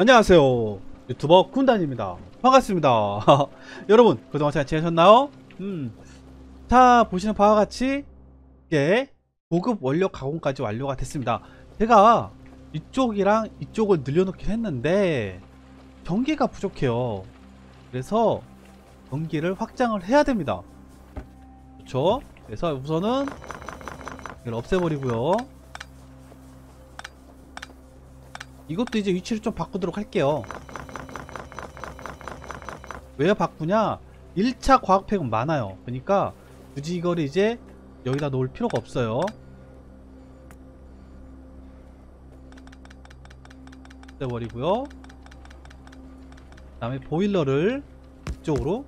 안녕하세요. 유튜버 쿤단입니다. 반갑습니다. 여러분 그동안 잘 지내셨나요? 음, 자 보시는 바와 같이 이게 고급 원료 가공까지 완료가 됐습니다. 제가 이쪽이랑 이쪽을 늘려놓긴 했는데 전기가 부족해요. 그래서 전기를 확장을 해야 됩니다. 그렇죠 그래서 우선은 이걸 없애버리고요 이것도 이제 위치를 좀 바꾸도록 할게요. 왜 바꾸냐? 1차 과학팩은 많아요. 그러니까 굳이 이거를 이제 여기다 놓을 필요가 없어요. 떼버리고요. 그 다음에 보일러를 이쪽으로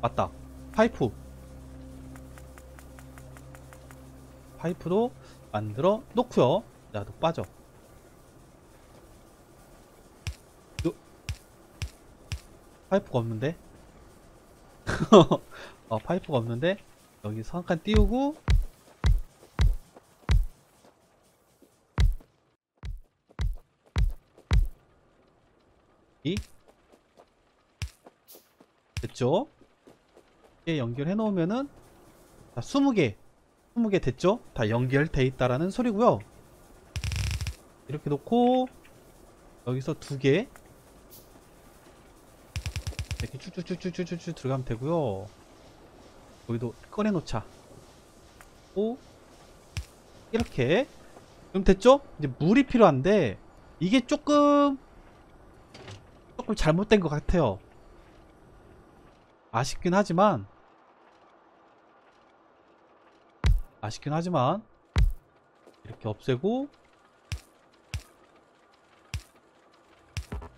맞다. 파이프. 파이프도 만들어 놓고요. 야너 빠져 파이프가 없는데? 어 파이프가 없는데? 여기서 한 칸 띄우고. 이? 됐죠? 이렇게 연결해 놓으면은 자 20개. 20개 됐죠? 다 연결돼 있다라는 소리고요. 이렇게 놓고 여기서 두개 이렇게 쭉쭉쭉쭉쭉쭉 들어가면 되고요. 여기도 꺼내 놓자. 오. 이렇게. 그럼 됐죠? 이제 물이 필요한데 이게 조금 조금 잘못된 것 같아요. 아쉽긴 하지만. 아쉽긴 하지만. 이렇게 없애고.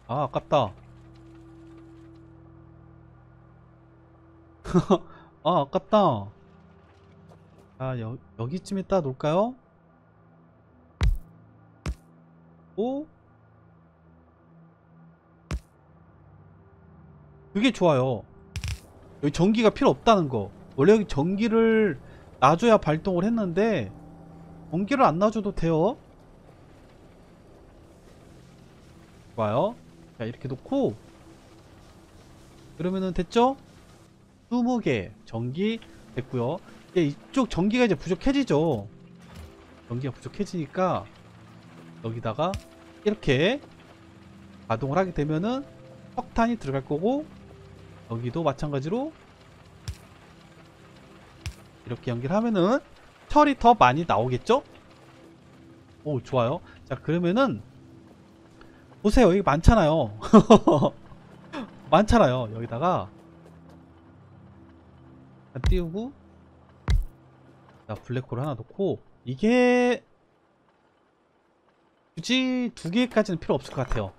아 아깝다 아 아깝다. 아 여, 여기쯤에다 놓을까요? 오? 그게 좋아요. 여기 전기가 필요 없다는 거. 원래 여기 전기를 놔줘야 발동을 했는데 전기를 안 놔줘도 돼요. 좋아요. 자 이렇게 놓고. 그러면은 됐죠? 20개 전기 됐고요. 이제 이쪽 전기가 이제 부족해지죠. 전기가 부족해지니까 여기다가 이렇게 가동을 하게 되면은 석탄이 들어갈 거고 여기도 마찬가지로 이렇게 연결 하면은 철이 더 많이 나오겠죠? 오 좋아요. 자 그러면은 보세요. 여기 많잖아요. 많잖아요. 여기다가 띄우고. 자 블랙홀 하나 놓고. 이게 굳이 두 개까지는 필요 없을 것 같아요.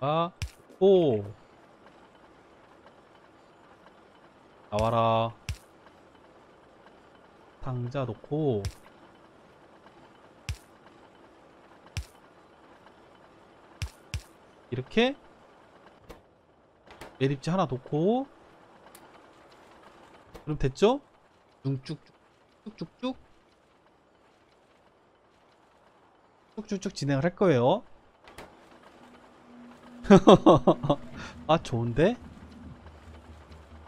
아, 오. 나와라. 상자 놓고. 이렇게 매립지 하나 놓고 그럼 됐죠? 쭉쭉쭉 쭉쭉쭉 쭉쭉쭉 진행을 할 거예요 아 좋은데?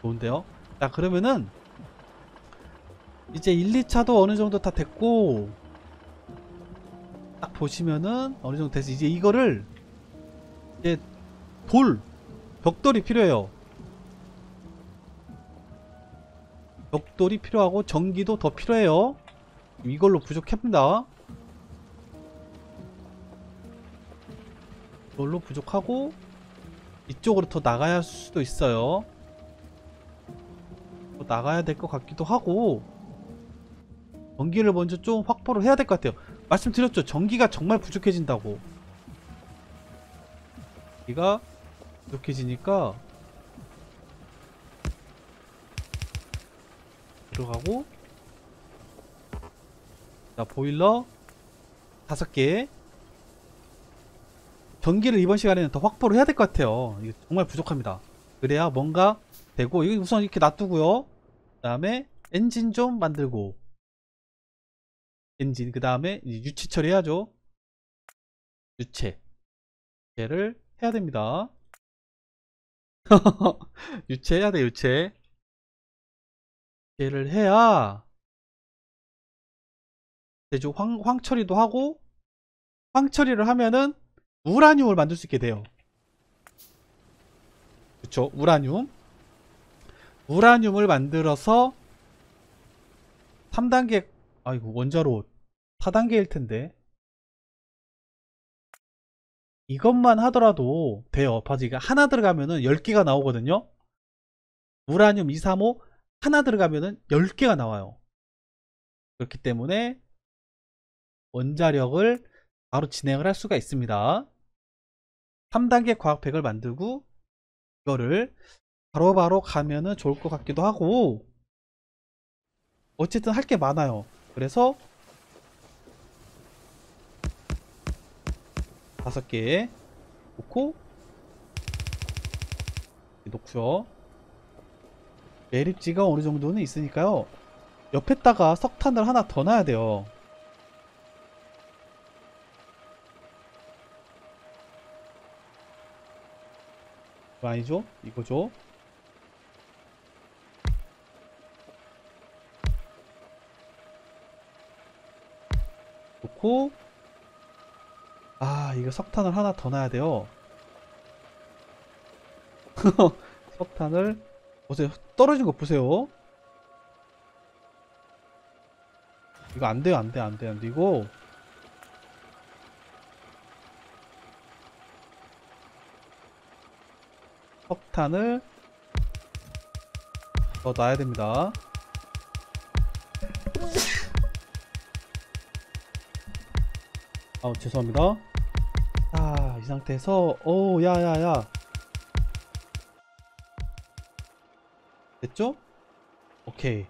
좋은데요? 자 그러면은 이제 1, 2차도 어느 정도 다 됐고 딱 보시면은 어느 정도 됐어 이제 이거를 이제 돌 벽돌이 필요해요. 벽돌이 필요하고 전기도 더 필요해요. 이걸로 부족합니다. 이걸로 부족하고 이쪽으로 더 나가야 할 수도 있어요. 더 나가야 될 것 같기도 하고 전기를 먼저 좀 확보를 해야 될 것 같아요. 말씀드렸죠? 전기가 정말 부족해진다고. 전기가 부족해지니까 들어가고 자 보일러 다섯 개. 전기를 이번 시간에는 더 확보를 해야 될 것 같아요. 정말 부족합니다. 그래야 뭔가 되고 이거 우선 이렇게 놔두고요. 그 다음에 엔진 좀 만들고 엔진 그 다음에 유치 처리해야죠. 유체. 유체를 해야 됩니다 유체해야 돼 유체. 유체를 해야 이제 황, 황 처리도 하고 황 처리를 하면은 우라늄을 만들 수 있게 돼요. 그쵸? 우라늄. 우라늄을 만들어서 3단계 아이고 원자로 4단계일 텐데 이것만 하더라도 돼요. 바지가 하나 들어가면은 10개가 나오거든요. 우라늄 235 하나 들어가면은 10개가 나와요. 그렇기 때문에 원자력을 바로 진행을 할 수가 있습니다. 3단계 과학팩을 만들고 이거를 바로바로 가면은 좋을 것 같기도 하고 어쨌든 할 게 많아요. 그래서 다섯 개 놓고 놓고요 매립지가 어느 정도는 있으니까요 옆에다가 석탄을 하나 더 놔야 돼요 아니죠? 이거죠? 놓고 아 이거 석탄을 하나 더 놔야 돼요. 석탄을 보세요. 떨어진 거 보세요. 이거 안 돼요 안 돼 안 돼 안 돼. 이거 석탄을 더 놔야 됩니다. 아우 죄송합니다. 아, 이 상태에서 오, 야, 야, 야. 됐죠? 오케이.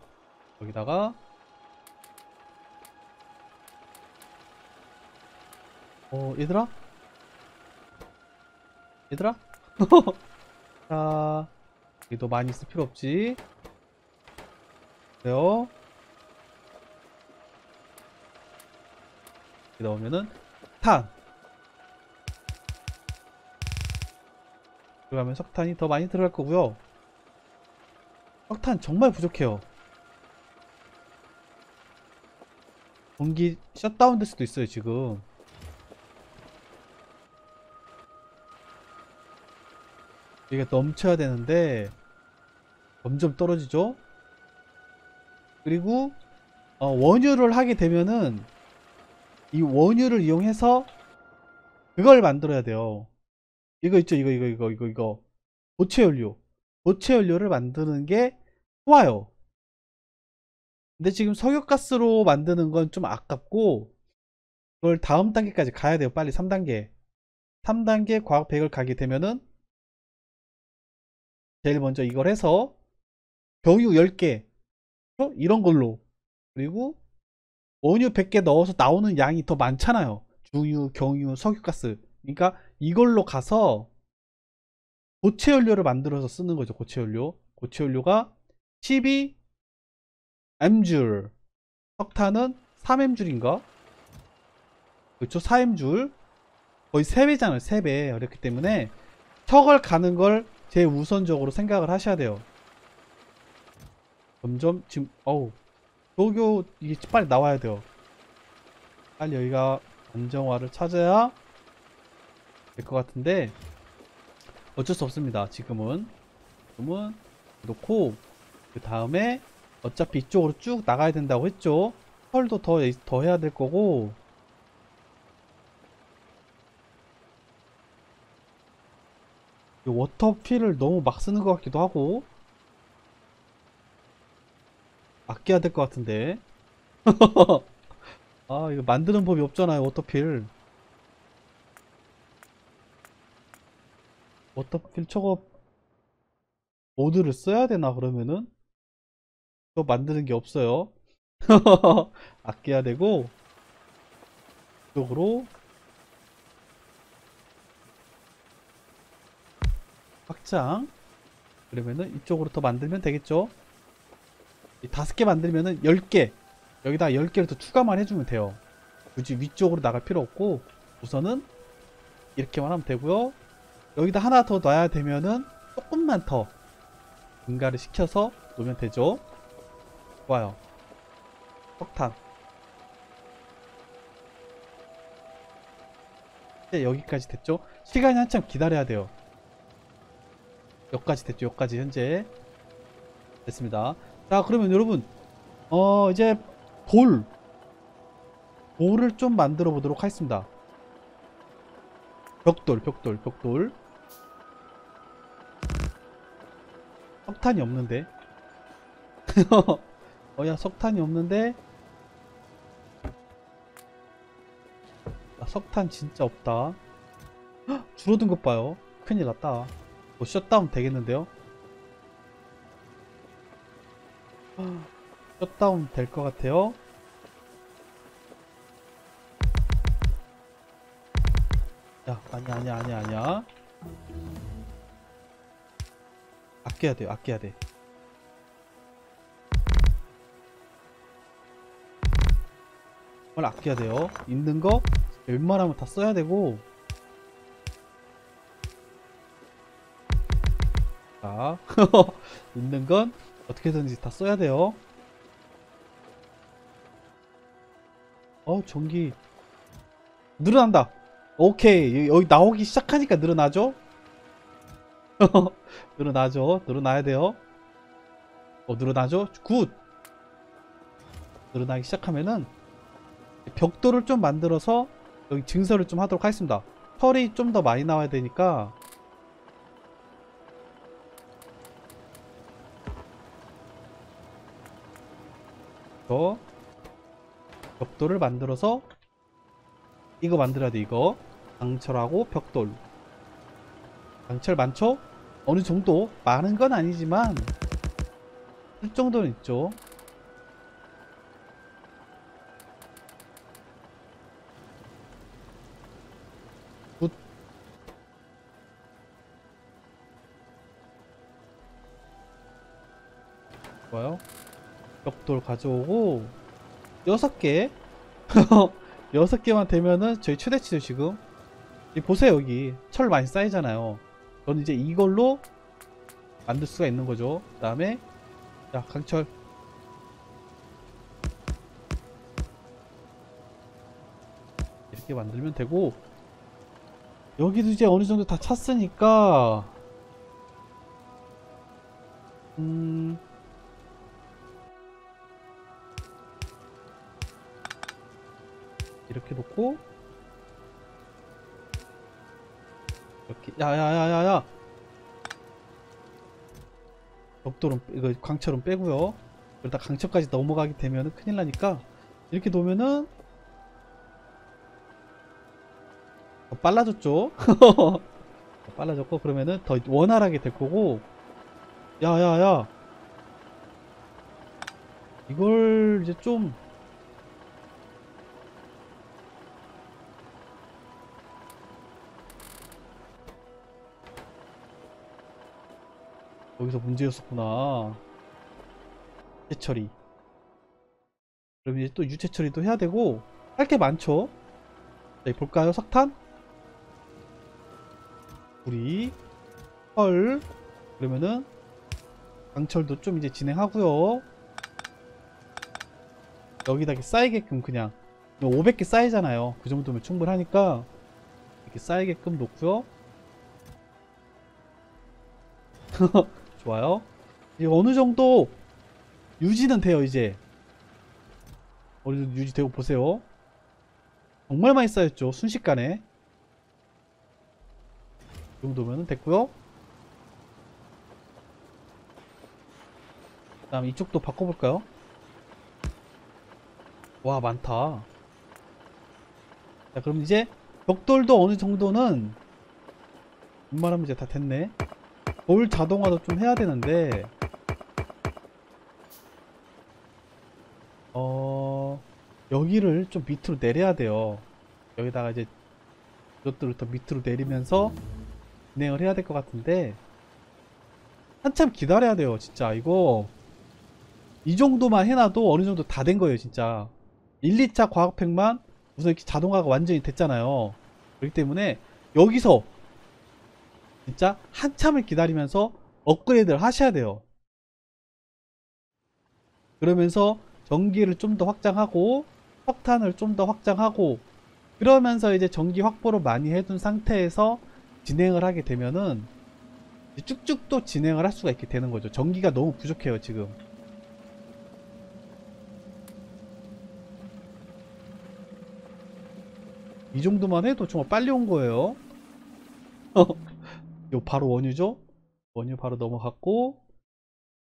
여기다가 어, 얘들아? 얘들아? 자, 여기도 많이 있을 필요 없지. 그래요. 여기 넣으면은 탄. 들어가면 석탄이 더 많이 들어갈 거고요. 석탄 정말 부족해요. 전기 셧다운 될 수도 있어요, 지금. 이게 넘쳐야 되는데 점점 떨어지죠? 그리고 어, 원유를 하게 되면은 이 원유를 이용해서 그걸 만들어야 돼요. 이거 있죠? 이거 이거 이거 이거 이거. 고체 연료. 고체 연료를 만드는 게 좋아요. 근데 지금 석유가스로 만드는 건 좀 아깝고 그걸 다음 단계까지 가야 돼요 빨리. 3단계. 3단계 과학팩을 가게 되면은 제일 먼저 이걸 해서 경유 10개. 어? 이런 걸로. 그리고 원유 100개 넣어서 나오는 양이 더 많잖아요. 중유, 경유, 석유가스 그러니까 이걸로 가서 고체 연료를 만들어서 쓰는 거죠. 고체 연료. 고체 연료가 12 M줄. 석탄은 3M줄인가? 그렇죠. 4M줄. 거의 3배잖아요. 3배. 그렇기 때문에 척을 가는 걸 제일 우선적으로 생각을 하셔야 돼요. 점점 지금 어우 도교 이게 빨리 나와야 돼요. 빨리 여기가 안정화를 찾아야 될 것 같은데 어쩔 수 없습니다. 지금은 지금은 놓고 그 다음에 어차피 이쪽으로 쭉 나가야 된다고 했죠. 펄도 더, 더 해야 될 거고. 이 워터필을 너무 막 쓰는 것 같기도 하고 아껴야 될 것 같은데. 아 이거 만드는 법이 없잖아요 워터필 워터필 저거 모드를 써야 되나 그러면은? 또 만드는 게 없어요. 아껴야 되고 이쪽으로. 확장. 그러면은 이쪽으로 더 만들면 되겠죠? 이 다섯 개 만들면은 열 개. 여기다 10개를 더 추가만 해주면 돼요. 굳이 위쪽으로 나갈 필요 없고 우선은 이렇게만 하면 되고요. 여기다 하나 더 놔야 되면은 조금만 더 증가를 시켜서 놓으면 되죠. 좋아요. 석탄. 이제 여기까지 됐죠? 시간이 한참 기다려야 돼요. 여기까지 됐죠? 여기까지 현재 됐습니다. 자 그러면 여러분 어 이제 돌 돌을 좀 만들어 보도록 하겠습니다. 벽돌 벽돌 벽돌 석탄이 없는데. 어야 석탄이 없는데. 아, 석탄 진짜 없다. 헉, 줄어든 것 봐요. 큰일 났다. 뭐 셧다운 되겠는데요? 아, 셧다운 될 것 같아요. 야 아니야 아니야 아니야 아니야 아껴야 돼요. 아껴야 돼. 정말 아껴야 돼요. 있는 거 웬만하면 다 써야 되고. 자 있는 건 어떻게든지 다 써야 돼요. 어 전기. 늘어난다. 오케이. 여기 나오기 시작하니까 늘어나죠 늘어나죠. 늘어나야 돼요. 어 늘어나죠? good! 늘어나기 시작하면은 벽돌을 좀 만들어서 여기 증설을 좀 하도록 하겠습니다. 털이 좀 더 많이 나와야 되니까. 저 벽돌을 만들어서 이거 만들어야 돼 이거. 강철하고 벽돌. 강철 많죠? 어느 정도? 많은 건 아니지만 쓸 정도는 있죠. good. 좋아요. 벽돌 가져오고 6개. 6개만 되면은 저희 최대치죠 지금. 이 보세요 여기. 철 많이 쌓이잖아요 저는 이제 이걸로 만들 수가 있는 거죠. 그 다음에 자 강철. 이렇게 만들면 되고 여기도 이제 어느 정도 다 찼으니까 음 이렇게 놓고 야야야야야. 벽돌은 빼- 이거 강철은 빼고요. 그러다 강철까지 넘어가게 되면 큰일 나니까 이렇게 놓으면은 더 빨라졌죠? 더 빨라졌고 그러면은 더 원활하게 될 거고. 야야야. 이걸 이제 좀 여기서 문제였었구나. 유체 처리. 그럼 이제 또 유체 처리도 해야 되고 할 게 많죠. 자, 여기 볼까요? 석탄? 우리 헐 그러면은 강철도 좀 이제 진행하고요. 여기다 이렇게 쌓이게끔 그냥 500개 쌓이잖아요. 그 정도면 충분하니까 이렇게 쌓이게끔 놓고요. 좋아요. 이제 어느 정도 유지는 돼요, 이제. 어느 정도 유지되고 보세요. 정말 많이 쌓였죠, 순식간에. 이 정도면 됐고요. 그 다음 이쪽도 바꿔볼까요? 와, 많다. 자, 그럼 이제 벽돌도 어느 정도는 웬만하면 이제 다 됐네. 돌 자동화도 좀 해야 되는데. 어 여기를 좀 밑으로 내려야 돼요. 여기다가 이제 이것들을 더 밑으로 내리면서 진행을 해야 될 것 같은데. 한참 기다려야 돼요 진짜. 이거 이 정도만 해놔도 어느 정도 다 된 거예요 진짜. 1, 2차 과학팩만 우선 이렇게 자동화가 완전히 됐잖아요. 그렇기 때문에 여기서 진짜 한참을 기다리면서 업그레이드를 하셔야 돼요. 그러면서 전기를 좀 더 확장하고 석탄을 좀 더 확장하고 그러면서 이제 전기 확보를 많이 해둔 상태에서 진행을 하게 되면은 쭉쭉 또 진행을 할 수가 있게 되는 거죠. 전기가 너무 부족해요 지금. 이 정도만 해도 정말 빨리 온 거예요. 요 바로 원유죠? 원유 바로 넘어갔고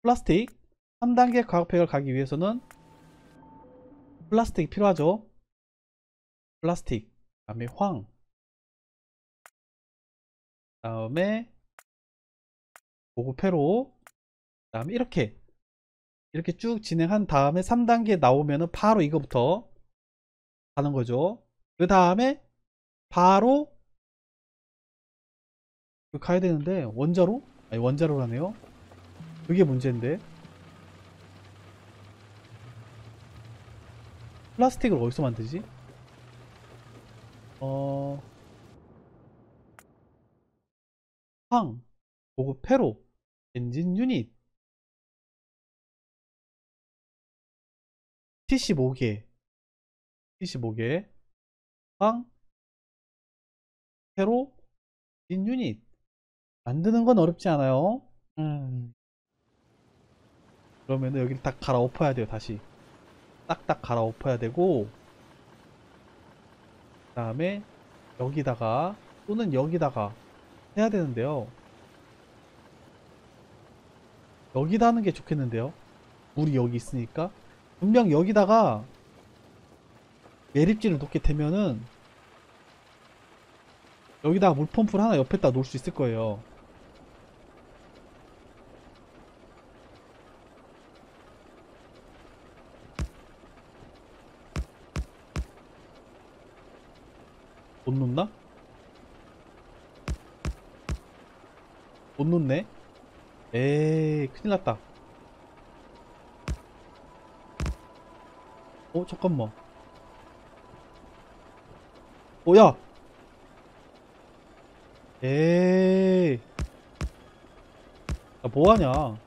플라스틱 3단계 과학팩을 가기 위해서는 플라스틱이 필요하죠. 플라스틱 다음에 황 다음에 보급회로 다음에 이렇게 이렇게 쭉 진행한 다음에 3단계 나오면은 바로 이거부터 가는 거죠. 그 다음에 바로 그 가야 되는데 원자로? 아니 원자로라네요. 그게 문제인데. 플라스틱을 어디서 만들지? 어... 황, 보급 회로, 엔진 유닛 75개. 75개. 황, 회로, 인 유닛 만드는 건 어렵지 않아요. 음. 그러면은 여기를 딱 갈아엎어야 돼요. 다시 딱딱 갈아엎어야 되고 그 다음에 여기다가 또는 여기다가 해야 되는데요. 여기다 하는 게 좋겠는데요. 물이 여기 있으니까 분명 여기다가 매립지를 놓게 되면은 여기다가 물펌프를 하나 옆에다 놓을 수 있을 거예요. 못 놓나? 못 놓네? 에이, 큰일 났다. 어, 잠깐만. 뭐야? 에이. 야, 뭐하냐?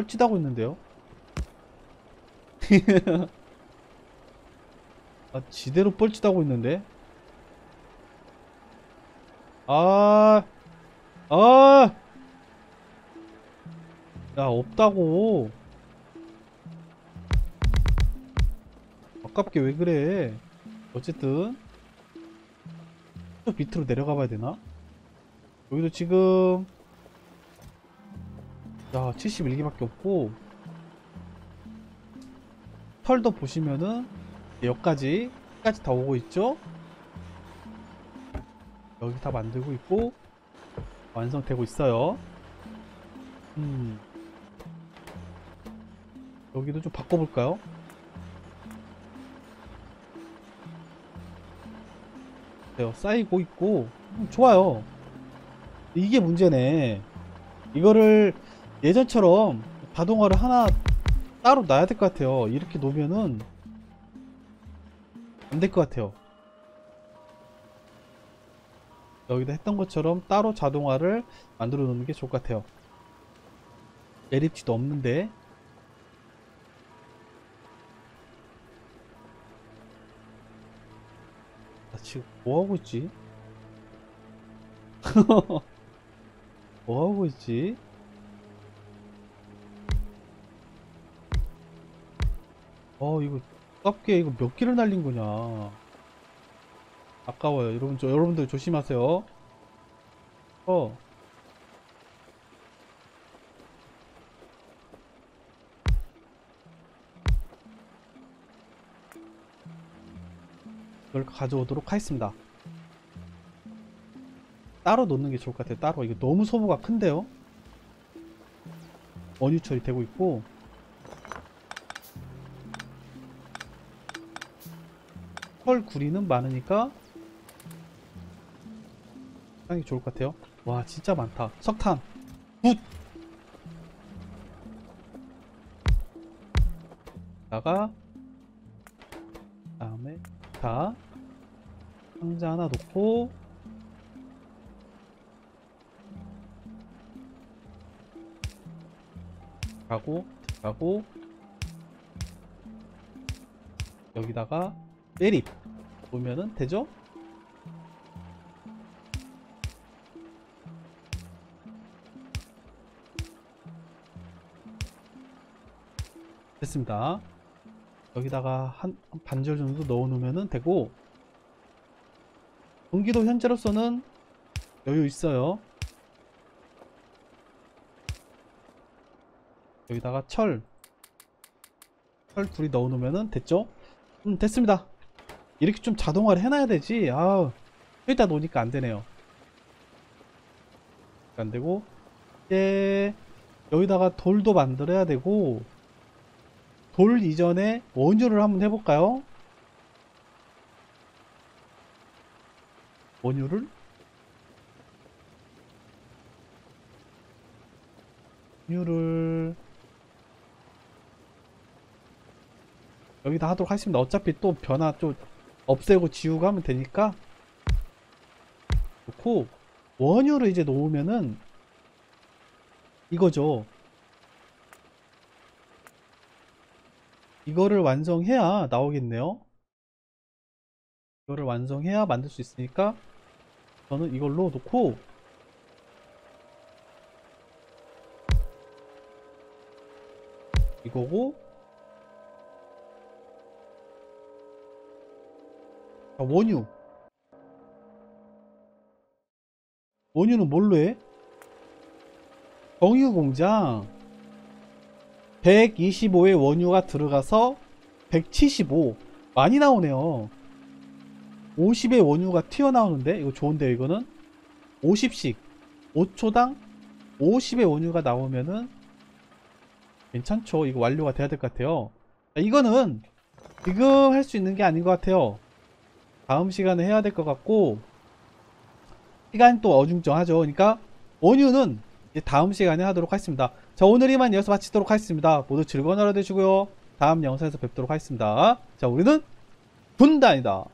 뻘짓하고 있는데요? 아, 지대로 뻘짓하고 있는데? 아, 아! 야, 없다고. 아깝게 왜 그래. 어쨌든. 또 밑으로 내려가 봐야 되나? 여기도 지금. 야, 71개밖에 없고. 털도 보시면은, 여기까지, 여기까지 다 오고 있죠? 여기 다 만들고 있고, 완성되고 있어요. 음. 여기도 좀 바꿔볼까요? 돼요. 쌓이고 있고 음, 좋아요. 이게 문제네. 이거를 예전처럼 자동화를 하나 따로 놔야 될 것 같아요. 이렇게 놓으면은 안 될 것 같아요. 여기다 했던 것처럼 따로 자동화를 만들어 놓는 게 좋을 것 같아요. 매립지도 없는데 나 지금 뭐 하고 있지? 뭐 하고 있지? 어 이거 깝게 이거 몇 개를 날린 거냐? 아까워요. 여러분 저 여러분들 조심하세요. 어. 이걸 가져오도록 하겠습니다. 따로 놓는 게 좋을 것 같아요. 따로 이거 너무 소모가 큰데요. 원유 처리 되고 있고 털 구리는 많으니까 하는 게 좋을 것 같아요. 와 진짜 많다. 석탄, 붓. 다가 다음에 다 상자 하나 놓고 가고 가고 여기다가 매립 보면은 되죠? 됐습니다. 여기다가 한, 한 반절 정도 넣어 놓으면 되고 전기도 현재로서는 여유 있어요. 여기다가 철, 철 둘이 넣어 놓으면 됐죠? 음, 됐습니다. 이렇게 좀 자동화를 해놔야 되지. 아, 여기다 놓으니까 안 되네요. 안 되고, 이제 여기다가 돌도 만들어야 되고, 돌 이전에 원유를 한번 해볼까요? 원유를 원유를 여기다 하도록 하겠습니다. 어차피 또 변화 좀 없애고 지우고 하면 되니까 좋고 원유를 이제 놓으면은 이거죠. 이거를 완성해야 나오겠네요. 이거를 완성해야 만들 수 있으니까 저는 이걸로 놓고 이거고 원유. 원유는 뭘로 해? 정유 공장. 125의 원유가 들어가서 175 많이 나오네요. 50의 원유가 튀어나오는데? 이거 좋은데요 이거는? 50씩. 5초당 50의 원유가 나오면은 괜찮죠. 이거 완료가 돼야 될 것 같아요. 자, 이거는 지금 할 수 있는 게 아닌 것 같아요 다음 시간에 해야 될 것 같고 시간이 또 어중쩡하죠. 그러니까 원유는 다음 시간에 하도록 하겠습니다. 자 오늘 이만 여기서 마치도록 하겠습니다. 모두 즐거운 하루 되시고요. 다음 영상에서 뵙도록 하겠습니다. 자 우리는 분단이다